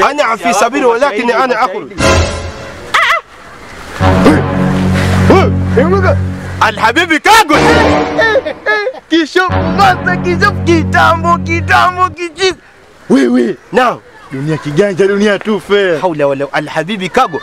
أنا في سبيله ولكن أنا أقول. الحبيب كاغو كيشوف راسك كيشوف كيتامبو كيتامبو كيشيس وي وي. ناو دنيا كيجانجه دنيا توفي حول ولا الحبيب كاغو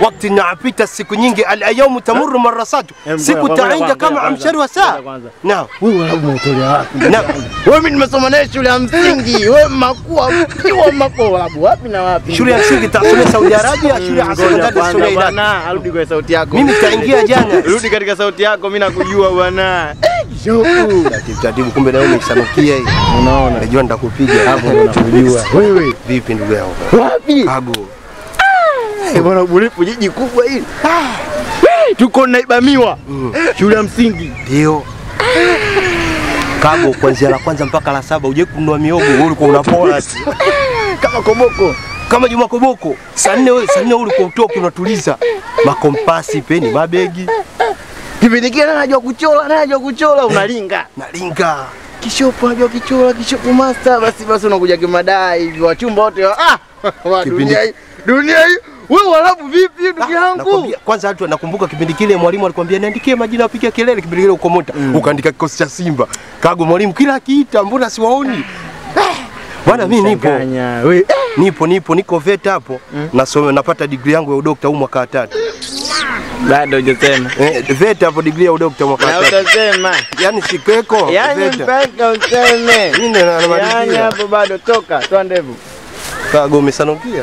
wakati napita siku nyingi alayamu tamuru mara satu siku taenda kama amshari wa saa na naam Wewe walabu umetolea wapi? naam Wewe mimi nimesoma naye shule ya msingi. Wewe makua kiwa mako labu wapi na wapi? shule ya msingi tasomea Saudi Arabia shule ya sekondari tasomea Iraq bwana, arudi kwa sauti yako. mimi taingia jana rudi katika sauti yako, mimi nakujua bwana. Kishopu. taratibu kumbe na wewe umeshanukia hii Unaona? najua nitakupiga Hapo nakujua. Wewe vipi ndugu yangu wapi? kago Eh, bwana Ubunifu jiji kubwa hili. Wee, Tuko naibamiwa shule ya msingi. ndio kago kuanzia la kwanza mpaka la saba uje kununua miogo ulikuwa unapola. Kama koboko. kama Juma Koboko saa nne wewe saa nne ulikuwa utoki unatuliza makompasi peni mabegi Kipindi kile najua kuchola, najua kuchola unalinga. nalinga Kishopu najua kichora, kishopo master, basi basi unakuja kimadai hivi wachumba wote ah! Wa dunia hii. Dunia hii. Wewe walabu vipi ndugu yangu? Kwanza watu nakumbuka kipindi kile mwalimu alikwambia niandikie majina apiga kelele kipindi kile uko mota Mm. ukaandika kikosi cha Simba. Kago mwalimu kila kiita mbona siwaoni? Bwana mimi nipo. Eh, nipo nipo niko VETA hapo. Nasome napata degree yangu ya udokta huu mwaka wa tatu bado hujasema. eh, VETA hapo degree ya udokta mwaka Na tatu utasema. yani sikweko Yaani mpaka useme. mimi na- Yaani hapo bado toka, toa ndevu. kago umesanukia